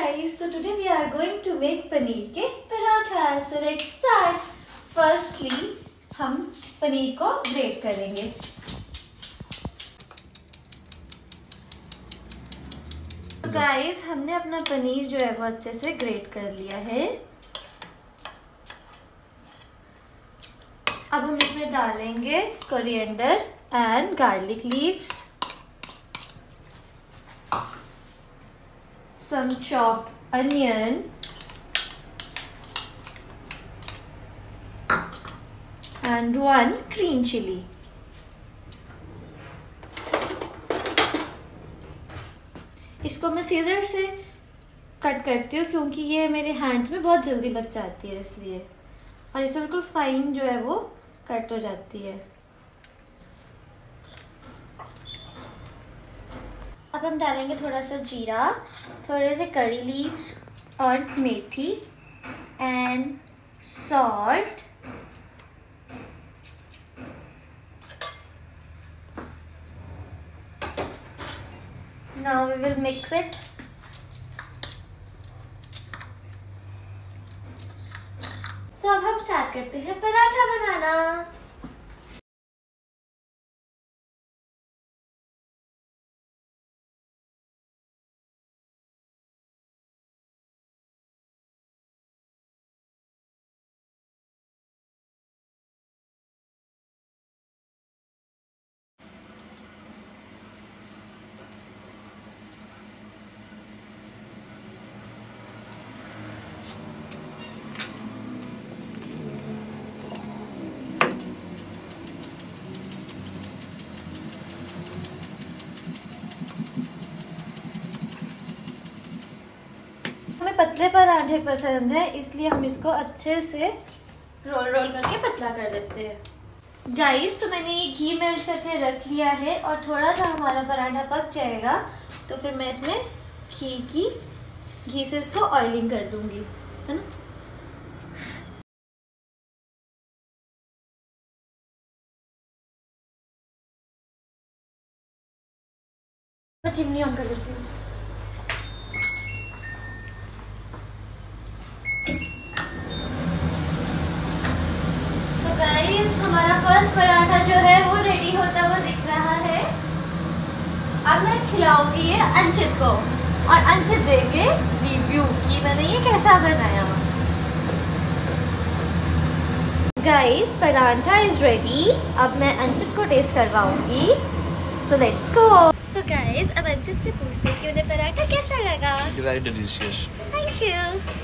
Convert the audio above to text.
guys, so today we are going to make paneer के paratha. So let's start. Firstly, हम पनीर को great करेंगे. तो गाइस हमने अपना पनीर जो है वो अच्छे से ग्रेट कर लिया है अब हम इसमें डालेंगे coriander and garlic leaves some chopped onion. And one green chili. इसको मैं सीजर से कट करती हूँ क्योंकि ये मेरे हैंड्स में बहुत जल्दी लग जाती है इसलिए। और इससे बिल्कुल फाइन जो है वो कट हो जाती है। अब हम डालेंगे थोड़ा सा जीरा, थोड़े से करी लीव्स और मेथी and salt now we will mix it so अब हम स्टार्ट करते हैं पराठा बनाना। पतले पराठे पसंद है, इसलिए हम इसको अच्छे से रोल रोल करके पतला कर देते हैं। गाइस तो मैंने ये घी मेल्ट करके रख लिया है और थोड़ा सा हमारा पराठा पक जाएगा तो फिर मैं इसमें घी की, घी से इसको ऑयलिंग कर दूँगी, है ना? चिमनी ऑन कर देती हूँ तो गाइस हमारा फ़र्स्ट पराठा जो है वो रेडी होता हुआ दिख रहा है। अब मैं खिलाऊँगी ये अंशित को और अंशित देंगे रिव्यू कि मैंने ये कैसा बनाया। गाइस पराठा इज़ रेडी अब मैं अंशित को test करवाऊँगी। So let's go so guys अब अंशित से पूछते हैं कि उन्हें पराठा कैसा लगा। Very delicious. Thank you